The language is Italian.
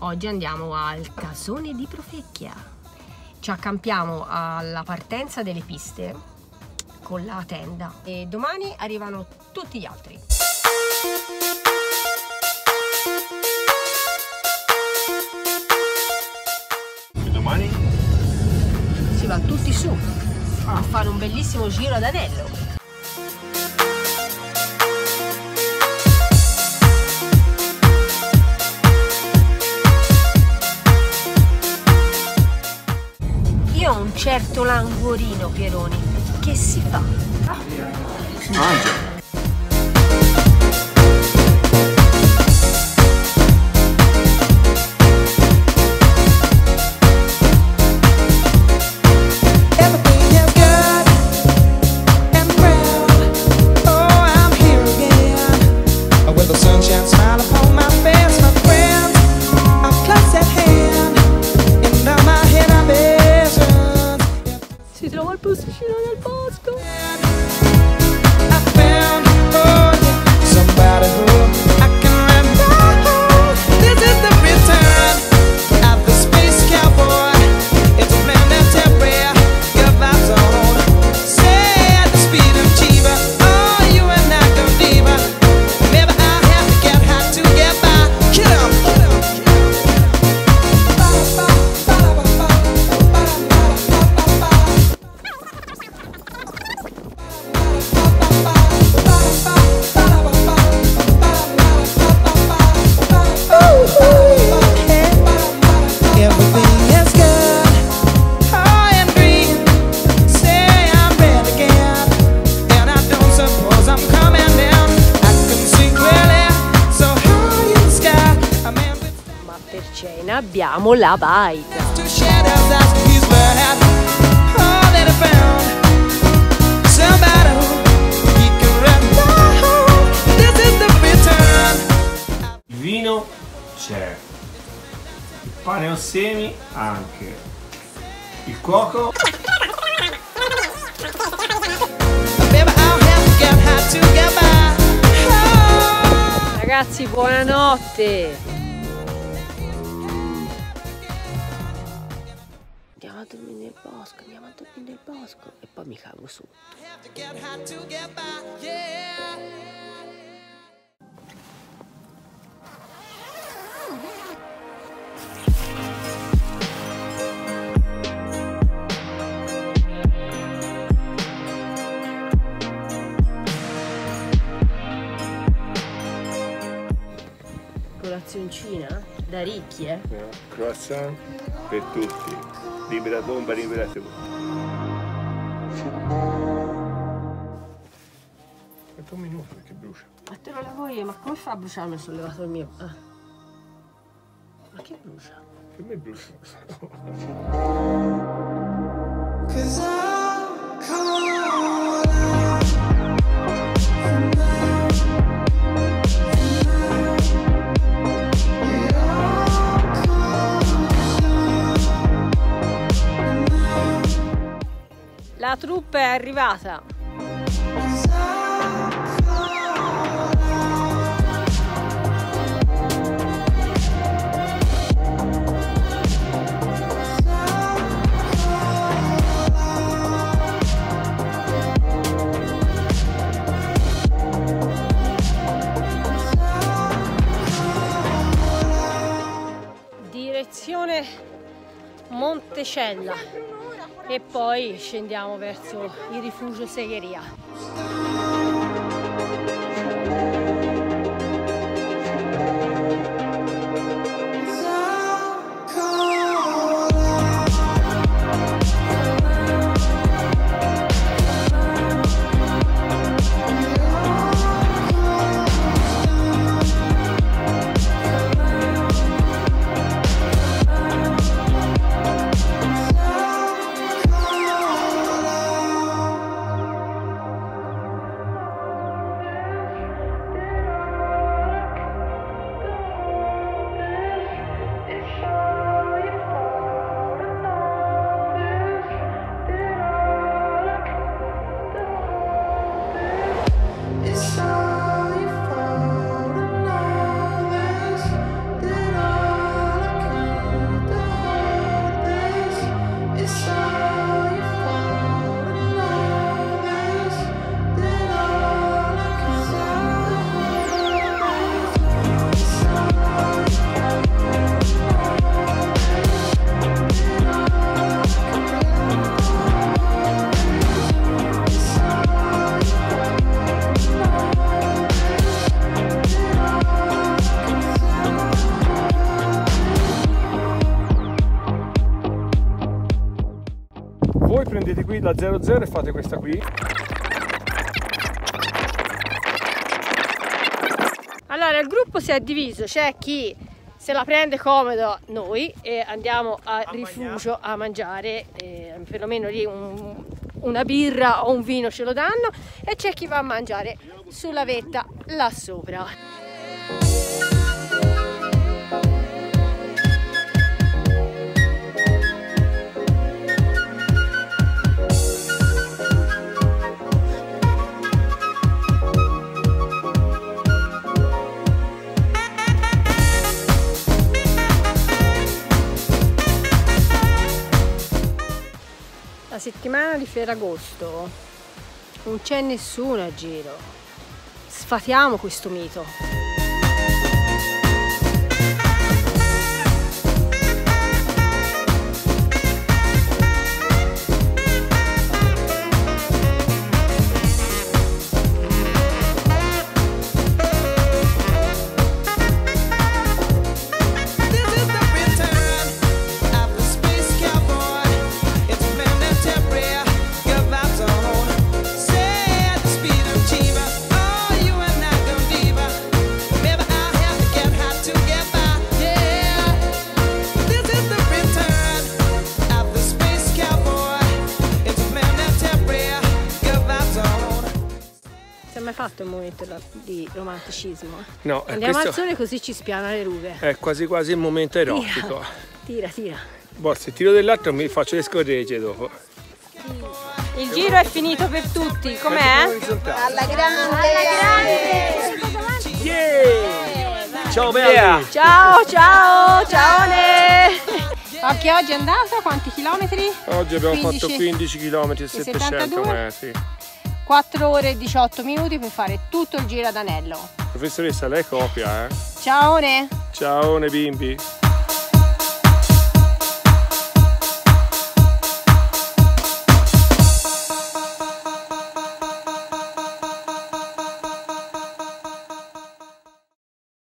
Oggi andiamo al Casone di Profecchia. Ci accampiamo alla partenza delle piste con la tenda e domani arrivano tutti gli altri. E domani? Si va tutti su a fare un bellissimo giro ad anello. Certo languorino, Pieroni. Che si fa? Mangia. This is the return. Il vino c'è. Il pane o semi anche. Il cuoco? Baby, I'll dormire nel bosco, andiamo a dormire nel bosco e poi mi cago su. Colazioncina da ricchi, eh? croissant per tutti. Libera tomba, libera seconda. Aspetta un minuto che brucia. Ma te lo lavo io, ma come fa a bruciarmi il sollevato il mio? Ah. Ma che brucia? Per me brucia. La truppa è arrivata. Direzione Montecella e poi scendiamo verso il rifugio segheria. Prendete qui la 00 e fate questa qui. Allora, il gruppo si è diviso, c'è chi se la prende comodo noi e andiamo a, rifugio a mangiare, eh, perlomeno lì un- una birra o un vino ce lo danno e c'è chi va a mangiare sulla vetta là sopra. Settimana di Ferragosto non c'è nessuno a giro. Sfatiamo questo mito. È un momento di romanticismo? No, eh, Andiamo questo al sole così ci spiana le rughe. è quasi quasi il momento erotico. Tira, tira. Boh, se tiro dell'altro mi faccio le scorregge dopo. Il giro è finito per tutti, com'è? Alla grande! Yeah! Ciao belli! Ciao, ciao, ciao Ne! Anche oggi è andata? Quanti chilometri? Oggi abbiamo 15. fatto 15 km e 700 72? metri. 4 ore e 18 minuti per fare tutto il giro ad anello. Professoressa, lei copia, eh? Ciao Ne! Ciao, ne bimbi.